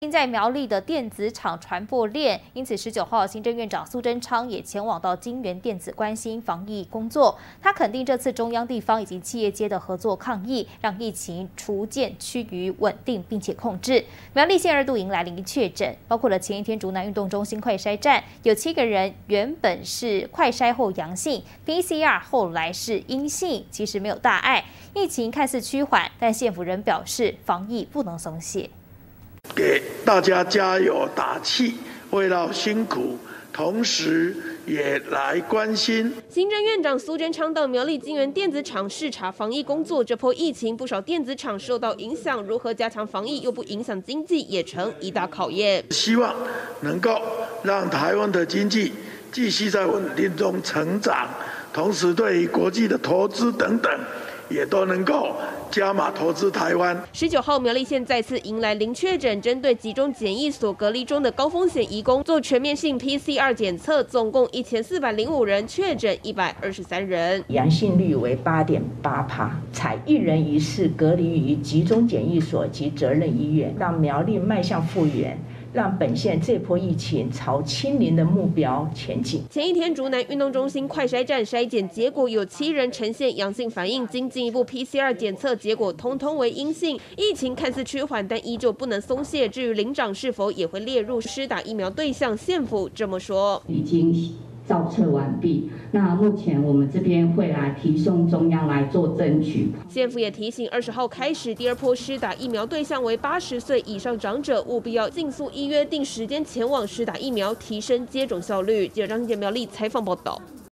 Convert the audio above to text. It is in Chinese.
因在苗栗的电子厂传播链，因此十九号行政院长苏贞昌也前往到金源电子关心防疫工作。他肯定这次中央、地方以及企业间的合作抗疫，让疫情逐渐趋于稳定并且控制。苗栗县二度迎来零确诊，包括了前一天竹南运动中心快筛站有七个人原本是快筛后阳性，PCR 后来是阴性，其实没有大碍，疫情看似趋缓，但县府仍表示防疫不能松懈。给大家加油打气，为了辛苦，同时也来关心。行政院长苏贞昌到苗栗金源电子厂视察防疫工作，这波疫情不少电子厂受到影响，如何加强防疫又不影响经济，也成一大考验。希望能够让台湾的经济继续在稳定中成长，同时对于国际的投资等等。也都能够加码投资台湾。十九号，苗栗县再次迎来零确诊，针对集中检疫所隔离中的高风险移工做全面性 PCR 检测，总共一千四百零五人确诊，一百二十三人，阳性率为八点八帕，采一人一室隔离于集中检疫所及责任医院，让苗栗迈向复原。让本县这波疫情朝清零的目标前进。前一天，竹南运动中心快筛站筛检结果有七人呈现阳性反应，经进一步 PCR 检测结果通通为阴性。疫情看似趋缓，但依旧不能松懈。至于领长是否也会列入施打疫苗对象，县府这么说。已经。造册完毕，那目前我们这边会来提送中央来做争取。县府也提醒，二十号开始第二波施打疫苗对象为八十岁以上长者，务必要尽速依约定时间前往施打疫苗，提升接种效率。记者张新杰苗立采访报道。